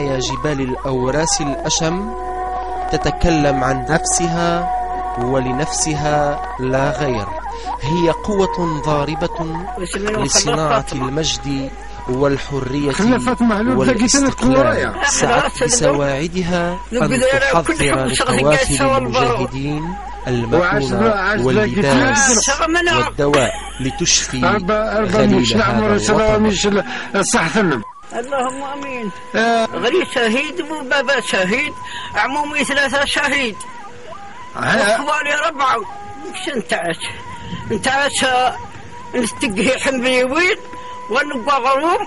يا جبال الأوراس الأشم تتكلم عن نفسها ولنفسها لا غير. هي قوة ضاربة لصناعة المجد والحرية والإستقلال. سعت بسواعدها أن تحضر لقوافل المجاهدين المكونة واللباس والدواء لتشفي غليل هذا الوطن. اللهم آمين. آه، غري شهيد وبابا شهيد. عمومي ثلاثة شهيد. ها- أخواني ربعة. وش أنت عاش. أنت عاش نستقهي حنبلي وين ونبقى غروم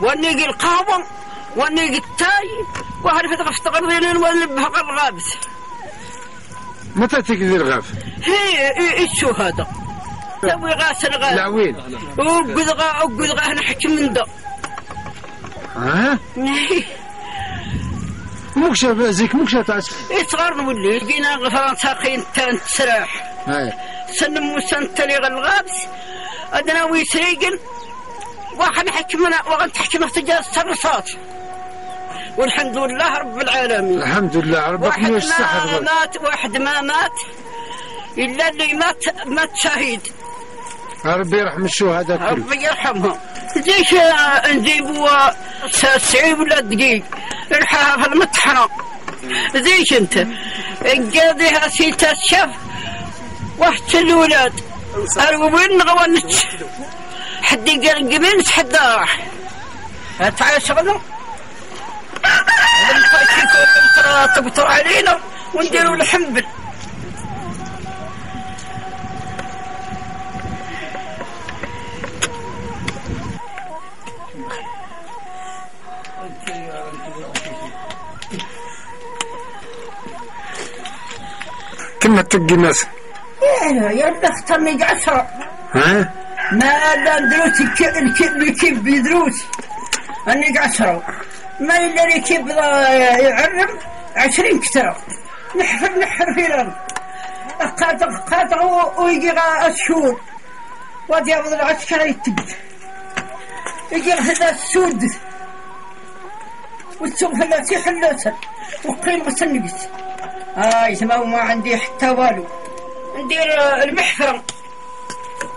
ونيجي القاوم ونيجي التاي وهل فتغ افتقرين ونبها الغابس متى تقدر غاف هي إيه- إيش شو هذا تبي غاس الغاز العويل وقد غا وقد غا نحكي من ده. ها? مكشف زيك مكشف تعس. يصغر نولي لقينا فرنسا قين تان تسراح هاي سنم وسنتلي الغابس أدنى ويسريقن واحد حكمنا وغن تحكم في تجارة الرصاص والحمد لله رب العالمين. الحمد لله ربك واحد مش صح ما. مات واحد ما مات إلا اللي مات مات شهيد. ربي يرحم الشهداء كل ربي يرحمهم. ليش نجيبوا سعيد ولا دقيق نلحقها في المطحنة زيش انت نقاضيها سيتا الشف واحد الولاد أروين غوانتش حد قال قبل حد راح تعال شغلنا ترى تقطر علينا ونديروا الحنبل كما تقي الناس يا رب اختارني عشرة ها؟ ما دروس الك- الك- الكيب يدروس. أني عشرة ما إلا الكيب يعرم عشرين كترة نحفر نحفر في الأرض. قاطع قاطع و- ويجي غا الشهور وادي العسكري يتقد يجي هذا السود. والسوق هلا سيح اللوسن وقيم غسنقس هاي ما ما عندي حتى والو. ندير آه، المحفرة.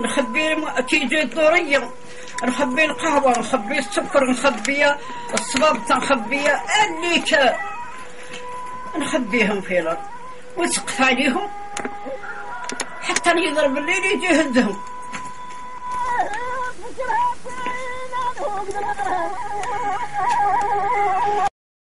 نخبي كيجي الدورية. نخبي القهوة نخبي السكر نخبي الصبابط نخبي اللي كان نخبيهم في الأرض ونسقف عليهم حتى يضرب الليل يجي يهزهم